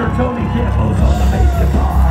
Mr. Tony Campos on the bass guitar.